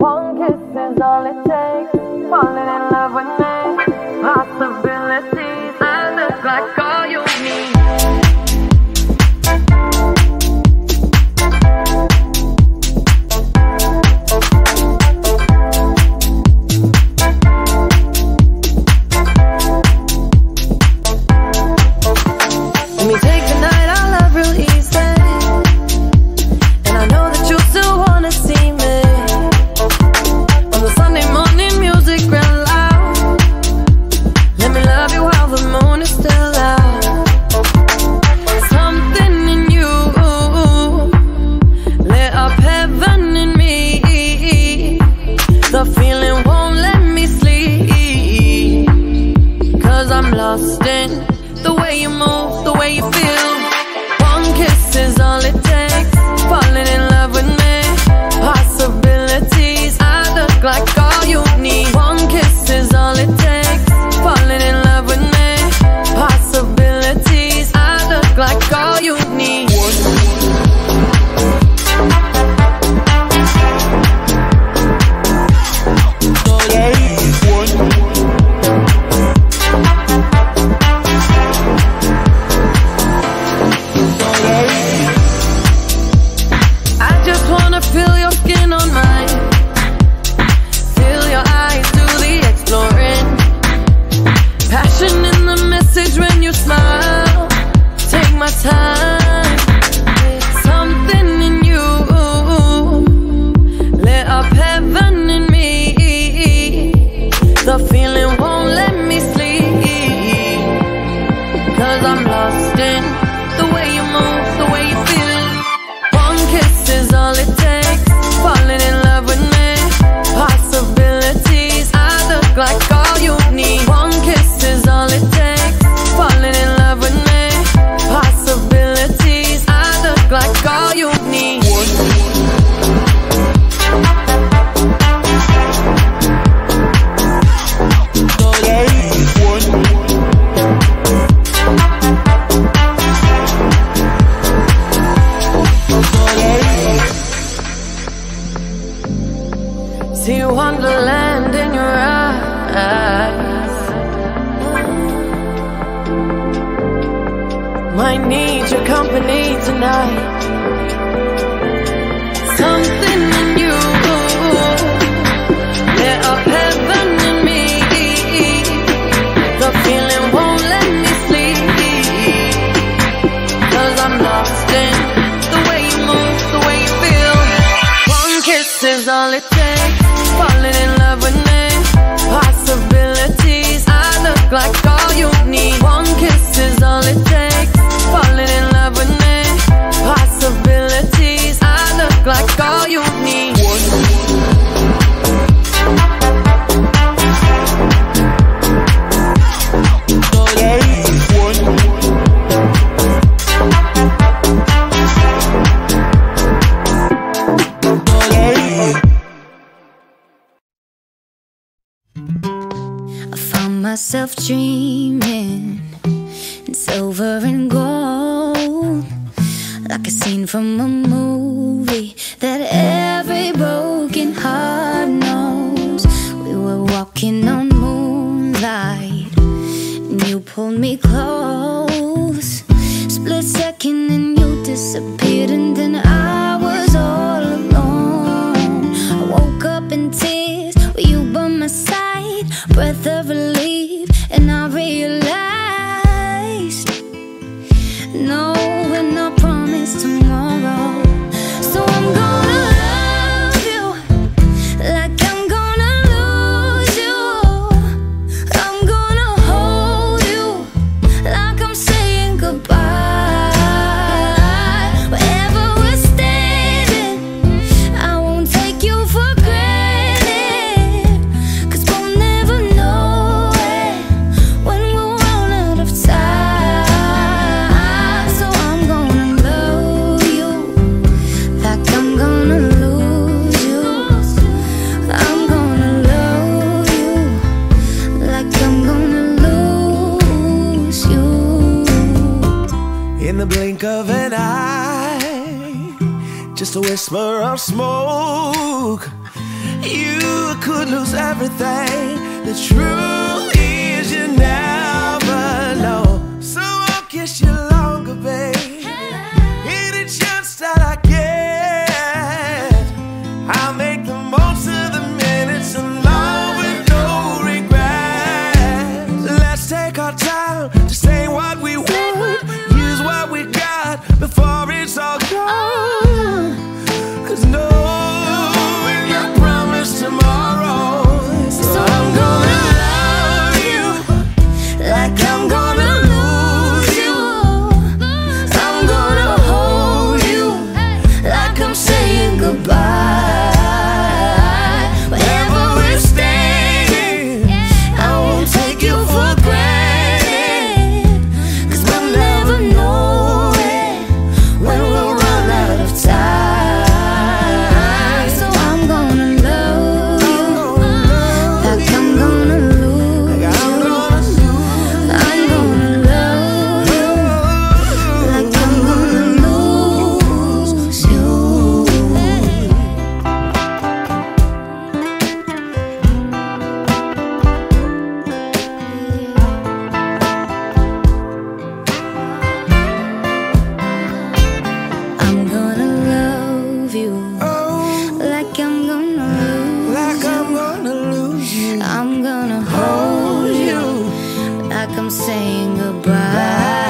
One kiss is all it takes. Falling in love with me. Lost in the way you move, the way you feel. One kiss is all it takes. Falling in love with me. Possibilities, I look like all you need. One kiss is all it takes. Falling in love with me. Possibilities, I look like all you need. myself dreaming in silver and gold, like a scene from a movie that every broken heart knows. We were walking on moonlight, and you pulled me close. whisper of smoke, you could lose everything. The truth is, you never know. So I'll kiss you longer, babe. Any chance that I get, I'll make the most of the minutes in love with no regrets. Let's take our time to say what we want, use what we got before it's all gone. like I'm saying goodbye.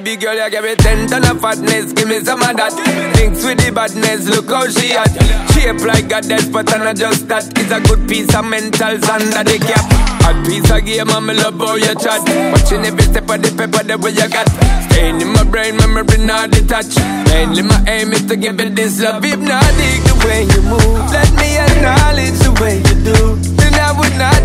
baby girl, you give me ten ton of fatness, give me some of that. Thinks with the badness, look how she at. Shape like a death, but I'm not just that. It's a good piece of mental under the cap. A piece of game, I'm love how you chat. Watching every step of the paper, the way you got. Staying in my brain, memory not detached. Mainly my aim is to give it this love. If not, dig the way you move. Let me acknowledge the way you do. Then I would not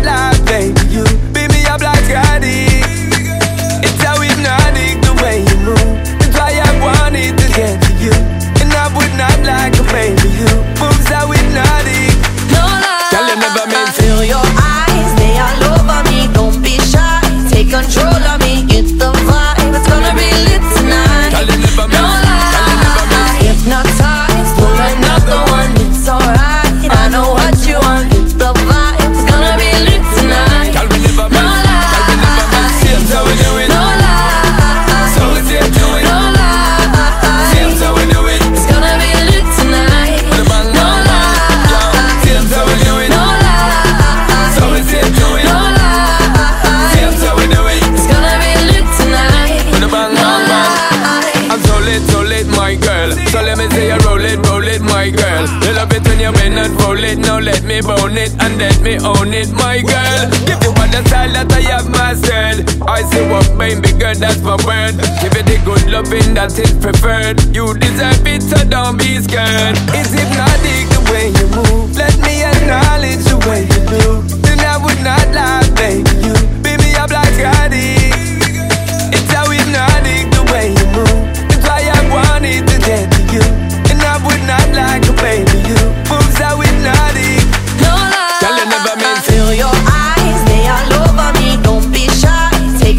it and let me own it, my girl. Give you all the style that I have myself. I see what me, girl, that's my word. Give you the good loving that is preferred. You deserve it, so don't be scared.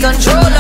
control.